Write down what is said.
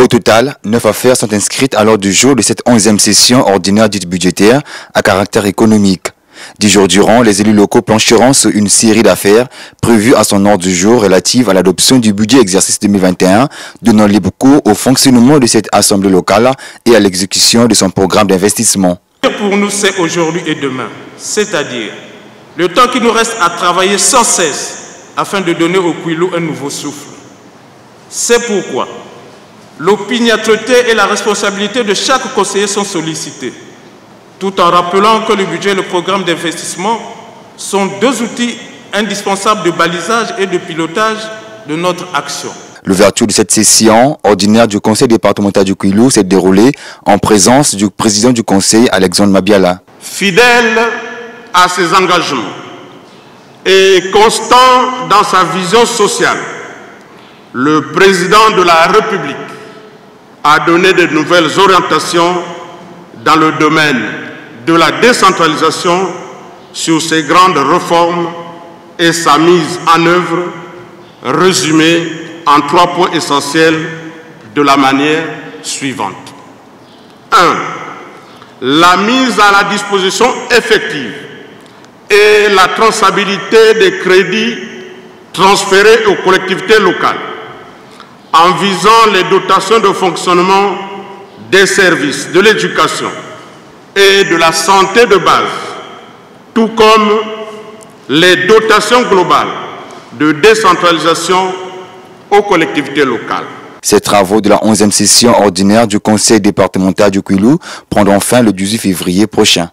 Au total, neuf affaires sont inscrites à l'ordre du jour de cette onzième session ordinaire dite budgétaire à caractère économique. Dix jours durant, les élus locaux plancheront sur une série d'affaires prévues à son ordre du jour relative à l'adoption du budget exercice 2021, donnant libre cours au fonctionnement de cette assemblée locale et à l'exécution de son programme d'investissement. Pour nous, c'est aujourd'hui et demain, c'est-à-dire le temps qui nous reste à travailler sans cesse afin de donner au Quilou un nouveau souffle. C'est pourquoi l'opiniâtreté et la responsabilité de chaque conseiller sont sollicitées tout en rappelant que le budget et le programme d'investissement sont deux outils indispensables de balisage et de pilotage de notre action. L'ouverture de cette session ordinaire du conseil départemental du Quilou s'est déroulée en présence du président du conseil, Alexandre Mabiala. Fidèle à ses engagements et constant dans sa vision sociale, le président de la République a donné de nouvelles orientations dans le domaine de la décentralisation sur ces grandes réformes et sa mise en œuvre résumée en trois points essentiels de la manière suivante. 1. La mise à la disposition effective et la traçabilité des crédits transférés aux collectivités locales en visant les dotations de fonctionnement des services de l'éducation, et de la santé de base, tout comme les dotations globales de décentralisation aux collectivités locales. Ces travaux de la 11e session ordinaire du Conseil départemental du Quilou prendront fin le 18 février prochain.